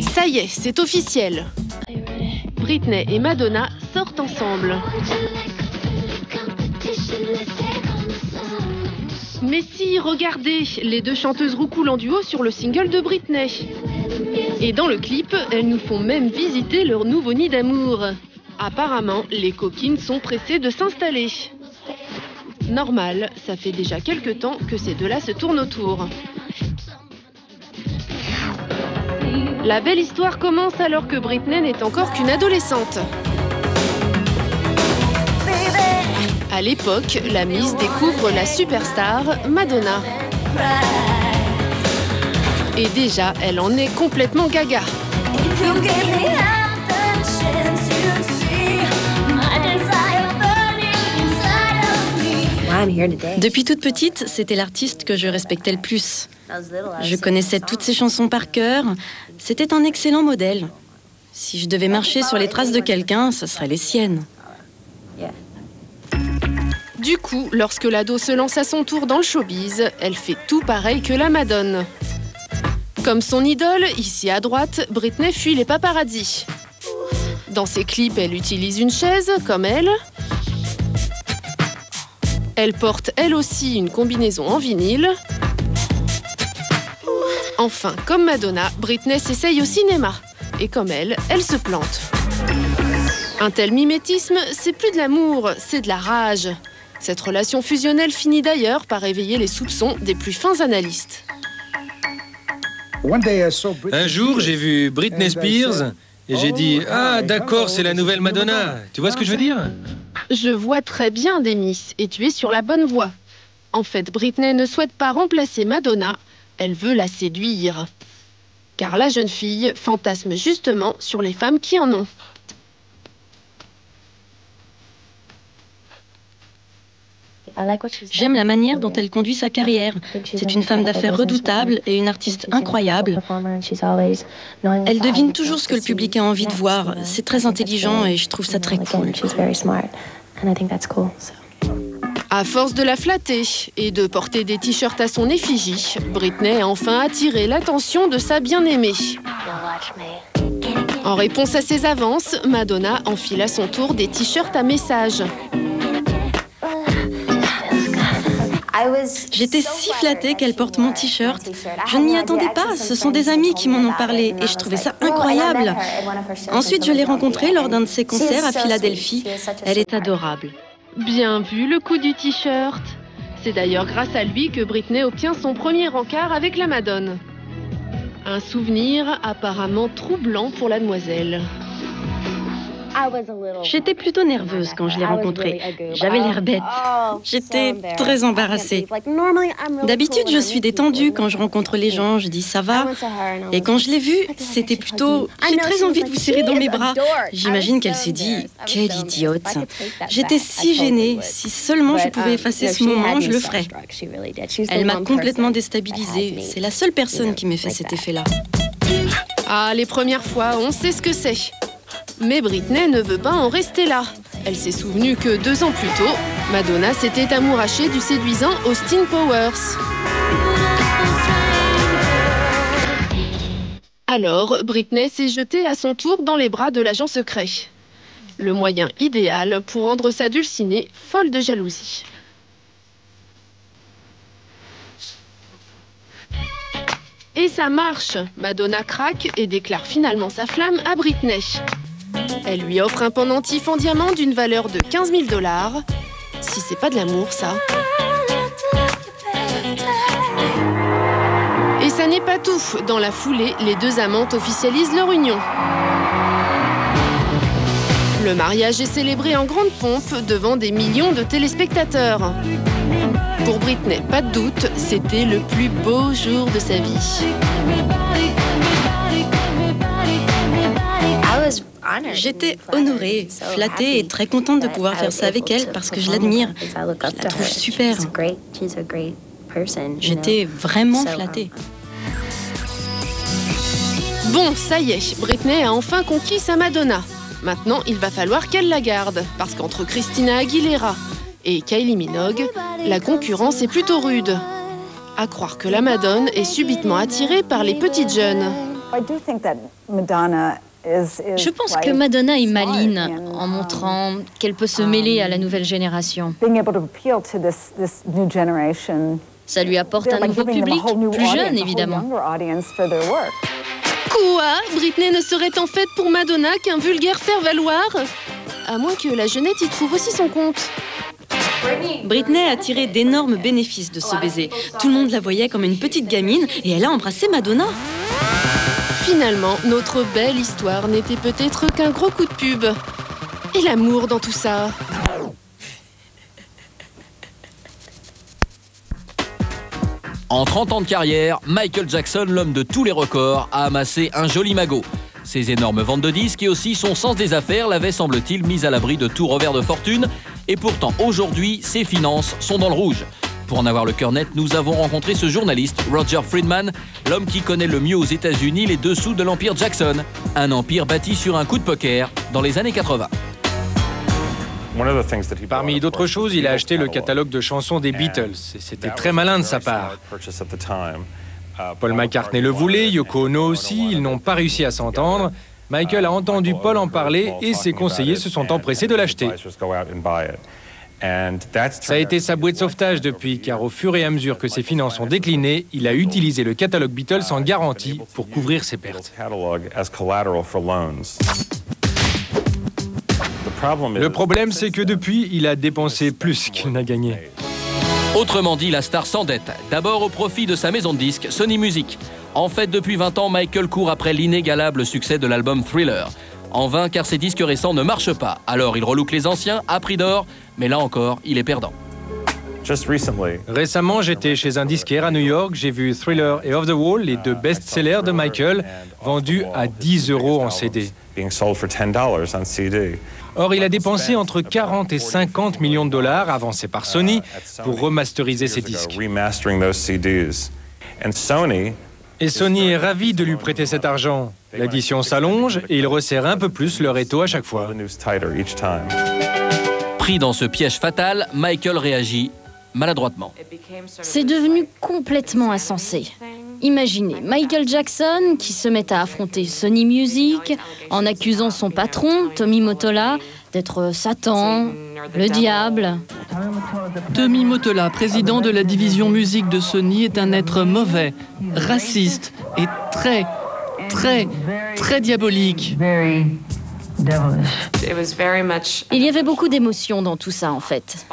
Ça y est, c'est officiel. Britney et Madonna sortent ensemble. Mais si, regardez, les deux chanteuses roucoulent en duo sur le single de Britney. Et dans le clip, elles nous font même visiter leur nouveau nid d'amour. Apparemment, les coquines sont pressées de s'installer. Normal, ça fait déjà quelques temps que ces deux-là se tournent autour. La belle histoire commence alors que Britney n'est encore qu'une adolescente. À l'époque, la Miss découvre la superstar Madonna. Et déjà, elle en est complètement gaga. Depuis toute petite, c'était l'artiste que je respectais le plus. Je connaissais toutes ses chansons par cœur. C'était un excellent modèle. Si je devais marcher sur les traces de quelqu'un, ce seraient les siennes. Du coup, lorsque l'ado se lance à son tour dans le showbiz, elle fait tout pareil que la Madone. Comme son idole, ici à droite, Britney fuit les paparazzis. Dans ses clips, elle utilise une chaise, comme elle. Elle porte elle aussi une combinaison en vinyle. Enfin, comme Madonna, Britney s'essaye au cinéma. Et comme elle, elle se plante. Un tel mimétisme, c'est plus de l'amour, c'est de la rage. Cette relation fusionnelle finit d'ailleurs par éveiller les soupçons des plus fins analystes. Un jour, j'ai vu Britney Spears et j'ai dit Ah, d'accord, c'est la nouvelle Madonna. Tu vois ce que je veux dire? Je vois très bien, Demis, et tu es sur la bonne voie. En fait, Britney ne souhaite pas remplacer Madonna, elle veut la séduire. Car la jeune fille fantasme justement sur les femmes qui en ont. J'aime la manière dont elle conduit sa carrière. C'est une femme d'affaires redoutable et une artiste incroyable. Elle devine toujours ce que le public a envie de voir. C'est très intelligent et je trouve ça très cool. À force de la flatter et de porter des t-shirts à son effigie, Britney a enfin attiré l'attention de sa bien-aimée. En réponse à ses avances, Madonna enfile à son tour des t-shirts à message. J'étais si flattée qu'elle porte mon t-shirt. Je ne m'y attendais pas. Ce sont des amis qui m'en ont parlé et je trouvais ça incroyable. Ensuite, je l'ai rencontrée lors d'un de ses concerts à Philadelphie. Elle est adorable. Bien vu le coup du t-shirt. C'est d'ailleurs grâce à lui que Britney obtient son premier rencard avec la Madone. Un souvenir apparemment troublant pour la demoiselle. J'étais plutôt nerveuse quand je l'ai rencontrée. J'avais l'air bête. J'étais très embarrassée. D'habitude, je suis détendue quand je rencontre les gens. Je dis ça va? Et quand je l'ai vue, c'était plutôt j'ai très envie de vous serrer dans mes bras. J'imagine qu'elle s'est dit quelle idiote. J'étais si gênée. Si seulement je pouvais effacer ce moment, je le ferais. Elle m'a complètement déstabilisée. C'est la seule personne qui m'ait fait cet effet-là. Ah, les premières fois, on sait ce que c'est. Mais Britney ne veut pas en rester là. Elle s'est souvenue que deux ans plus tôt, Madonna s'était amourachée du séduisant Austin Powers. Alors, Britney s'est jetée à son tour dans les bras de l'agent secret. Le moyen idéal pour rendre sa dulcinée folle de jalousie. Et ça marche Madonna craque et déclare finalement sa flamme à Britney. Elle lui offre un pendentif en diamant d'une valeur de 15 000 dollars. Si c'est pas de l'amour, ça. Et ça n'est pas tout. Dans la foulée, les deux amantes officialisent leur union. Le mariage est célébré en grande pompe devant des millions de téléspectateurs. Pour Britney, pas de doute, c'était le plus beau jour de sa vie. J'étais honorée, flattée et très contente de pouvoir faire ça avec elle parce que je l'admire. Je la trouve super. J'étais vraiment flattée. Bon, ça y est, Britney a enfin conquis sa Madonna. Maintenant, il va falloir qu'elle la garde, parce qu'entre Christina Aguilera et Kylie Minogue, la concurrence est plutôt rude. À croire que la Madone est subitement attirée par les petites jeunes. Je pense que Madonna est maline en um, montrant qu'elle peut se mêler à la um, nouvelle génération. Ça lui apporte un nouveau public, plus jeune évidemment. Quoi? Britney ne serait en fait pour Madonna qu'un vulgaire faire-valoir À moins que la jeunette y trouve aussi son compte. Britney a tiré d'énormes bénéfices de ce baiser. Tout le monde la voyait comme une petite gamine et elle a embrassé Madonna. Finalement, notre belle histoire n'était peut-être qu'un gros coup de pub. Et l'amour dans tout ça? En 30 ans de carrière, Michael Jackson, l'homme de tous les records, a amassé un joli magot. Ses énormes ventes de disques et aussi son sens des affaires l'avaient, semble-t-il, mis à l'abri de tout revers de fortune. Et pourtant, aujourd'hui, ses finances sont dans le rouge. Pour en avoir le cœur net, nous avons rencontré ce journaliste, Roger Friedman, l'homme qui connaît le mieux aux États-Unis les dessous de l'Empire Jackson, un empire bâti sur un coup de poker dans les années 80. Parmi d'autres choses, il a acheté le catalogue de chansons des Beatles. C'était très malin de sa part. Paul McCartney le voulait, Yoko Ono aussi, ils n'ont pas réussi à s'entendre. Michael a entendu Paul en parler et ses conseillers se sont empressés de l'acheter. Ça a été sa bouée de sauvetage depuis, car au fur et à mesure que ses finances ont décliné, il a utilisé le catalogue Beatles en garantie pour couvrir ses pertes. Le problème, c'est que depuis, il a dépensé plus qu'il n'a gagné. Autrement dit, la star s'endette. D'abord au profit de sa maison de disques, Sony Music. En fait, depuis 20 ans, Michael court après l'inégalable succès de l'album Thriller. En vain, car ses disques récents ne marchent pas. Alors il relook les anciens à prix d'or, mais là encore, il est perdant. Récemment, j'étais chez un disquaire à New York. J'ai vu Thriller et Off the Wall, les deux best-sellers de Michael, vendus à 10 euros en CD. Or, il a dépensé entre 40 et 50 millions de dollars avancés par Sony pour remasteriser ses disques. Et Sony est ravi de lui prêter cet argent. L'édition s'allonge et il resserre un peu plus leur étau à chaque fois. Pris dans ce piège fatal, Michael réagit maladroitement. C'est devenu complètement insensé. Imaginez Michael Jackson qui se met à affronter Sony Music en accusant son patron, Tommy Motola, d'être Satan, le diable. Tommy Motola, président de la division musique de Sony, est un être mauvais, raciste et très, très, très diabolique. Il y avait beaucoup d'émotions dans tout ça en fait,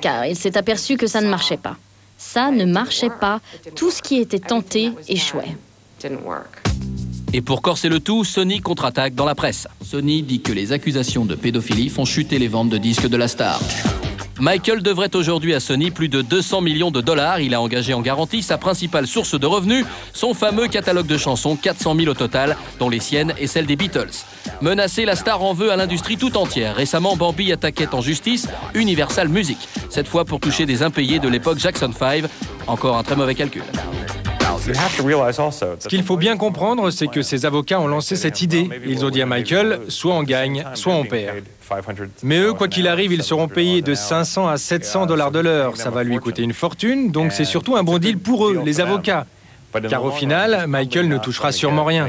car il s'est aperçu que ça ne marchait pas. Ça ne marchait pas. Tout ce qui était tenté échouait. Et pour corser le tout, Sony contre-attaque dans la presse. Sony dit que les accusations de pédophilie font chuter les ventes de disques de la star. Michael devrait aujourd'hui à Sony plus de 200 millions de dollars. Il a engagé en garantie sa principale source de revenus, son fameux catalogue de chansons, 400 000 au total, dont les siennes et celles des Beatles. Menacé, la star en veut à l'industrie tout entière. Récemment, Bambi attaquait en justice Universal Music, cette fois pour toucher des impayés de l'époque Jackson 5. Encore un très mauvais calcul. Ce qu'il faut bien comprendre, c'est que ces avocats ont lancé cette idée. Ils ont dit à Michael, soit on gagne, soit on perd. Mais eux, quoi qu'il arrive, ils seront payés de 500 à 700 dollars de l'heure. Ça va lui coûter une fortune, donc c'est surtout un bon deal pour eux, les avocats. Car au final, Michael ne touchera sûrement rien.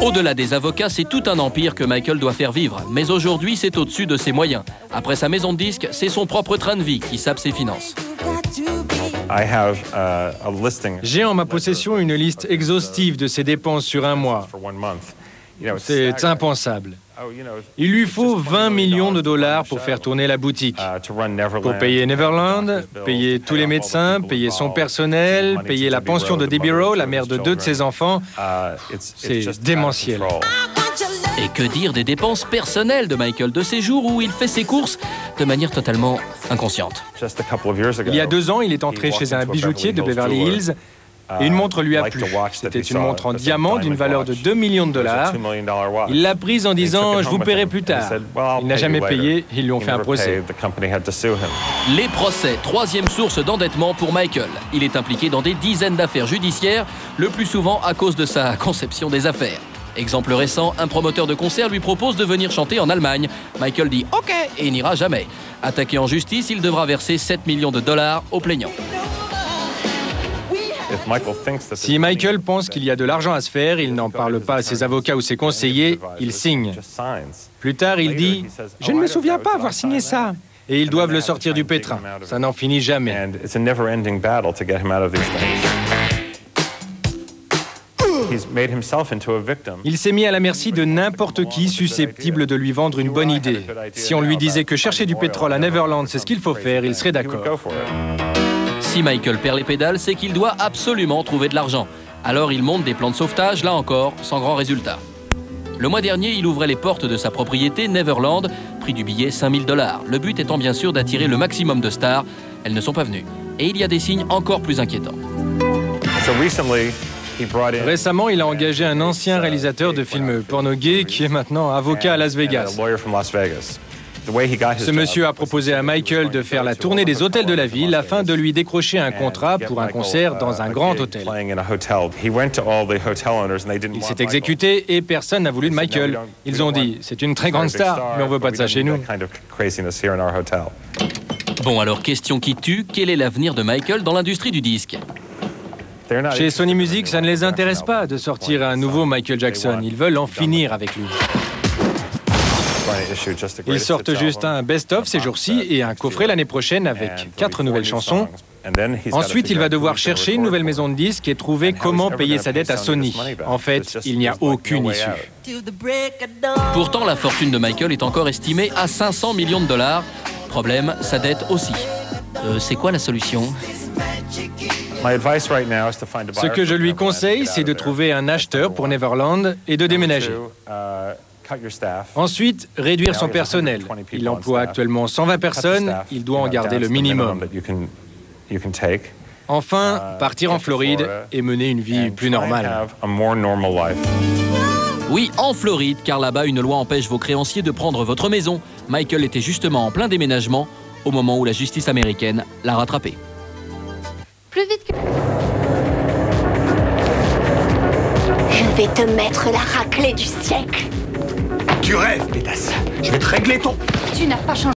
Au-delà des avocats, c'est tout un empire que Michael doit faire vivre. Mais aujourd'hui, c'est au-dessus de ses moyens. Après sa maison de disques, c'est son propre train de vie qui sape ses finances. Uh, J'ai en ma possession une liste exhaustive de ses dépenses sur un mois. C'est impensable. Oh, Il lui faut 20 millions de dollars pour faire tourner la boutique, uh, pour payer Neverland, payer tous les médecins, payer son personnel, payer la pension de Debbie Rowe, la mère de deux de ses enfants. Uh, C'est démentiel. Et que dire des dépenses personnelles de Michael, de ces jours où il fait ses courses de manière totalement inconsciente Il y a deux ans, il est entré chez un bijoutier de Beverly Hills et une montre lui a plu. C'était une montre en diamant d'une valeur de 2 millions de dollars. Il l'a prise en disant Je vous paierai plus tard. Il n'a jamais payé, ils lui ont fait un procès. Les procès, troisième source d'endettement pour Michael. Il est impliqué dans des dizaines d'affaires judiciaires, le plus souvent à cause de sa conception des affaires. Exemple récent, un promoteur de concert lui propose de venir chanter en Allemagne. Michael dit OK et n'ira jamais. Attaqué en justice, il devra verser 7 millions de dollars aux plaignants. Si Michael pense qu'il y a de l'argent à se faire, il n'en parle pas à ses avocats ou ses conseillers, il signe. Plus tard, il dit ⁇ Je ne me souviens pas avoir signé ça !⁇ Et ils doivent le sortir du pétrin. Ça n'en finit jamais. Il s'est mis à la merci de n'importe qui susceptible de lui vendre une bonne idée. Si on lui disait que chercher du pétrole à Neverland, c'est ce qu'il faut faire, il serait d'accord. Si Michael perd les pédales, c'est qu'il doit absolument trouver de l'argent. Alors il monte des plans de sauvetage, là encore, sans grand résultat. Le mois dernier, il ouvrait les portes de sa propriété Neverland, prix du billet 5000 dollars. Le but étant bien sûr d'attirer le maximum de stars. Elles ne sont pas venues. Et il y a des signes encore plus inquiétants. Récemment, il a engagé un ancien réalisateur de films porno gay qui est maintenant avocat à Las Vegas. Ce monsieur a proposé à Michael de faire la tournée des hôtels de la ville afin de lui décrocher un contrat pour un concert dans un grand hôtel. Il s'est exécuté et personne n'a voulu de Michael. Ils ont dit, c'est une très grande star, mais on veut pas de ça chez nous. Bon alors, question qui tue, quel est l'avenir de Michael dans l'industrie du disque? Chez Sony Music, ça ne les intéresse pas de sortir un nouveau Michael Jackson. Ils veulent en finir avec lui. Ils sortent juste un best-of ces jours-ci et un coffret l'année prochaine avec quatre nouvelles chansons. Ensuite, il va devoir chercher une nouvelle maison de disques et trouver comment payer sa dette à Sony. En fait, il n'y a aucune issue. Pourtant, la fortune de Michael est encore estimée à 500 millions de dollars. Problème, sa dette aussi. Euh, c'est quoi la solution? Ce que je lui conseille, c'est de trouver un acheteur pour Neverland et de déménager. Ensuite, réduire son personnel. Il emploie actuellement 120 personnes, il doit en garder le minimum. Enfin, partir en Floride et mener une vie plus normale. Oui, en Floride, car là-bas, une loi empêche vos créanciers de prendre votre maison. Michael était justement en plein déménagement au moment où la justice américaine l'a rattrapé. Plus vite que... Je vais te mettre la raclée du siècle. Tu rêves, pétasse. Je vais te régler ton... Tu n'as pas changé.